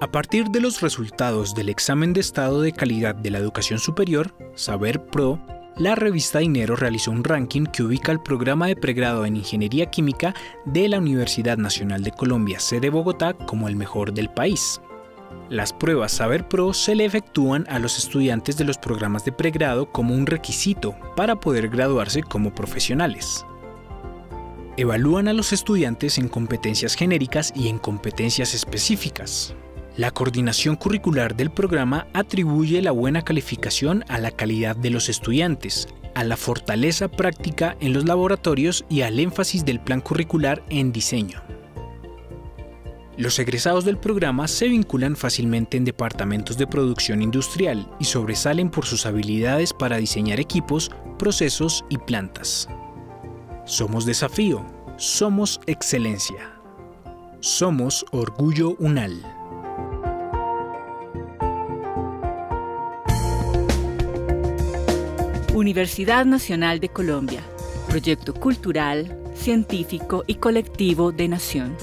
A partir de los resultados del examen de estado de calidad de la educación superior, Saber Pro, la revista Dinero realizó un ranking que ubica el programa de pregrado en Ingeniería Química de la Universidad Nacional de Colombia, sede Bogotá, como el mejor del país. Las pruebas Saber Pro se le efectúan a los estudiantes de los programas de pregrado como un requisito para poder graduarse como profesionales. Evalúan a los estudiantes en competencias genéricas y en competencias específicas. La coordinación curricular del programa atribuye la buena calificación a la calidad de los estudiantes, a la fortaleza práctica en los laboratorios y al énfasis del plan curricular en diseño. Los egresados del programa se vinculan fácilmente en departamentos de producción industrial y sobresalen por sus habilidades para diseñar equipos, procesos y plantas. Somos desafío, somos excelencia. Somos orgullo UNAL. Universidad Nacional de Colombia, proyecto cultural, científico y colectivo de Nación.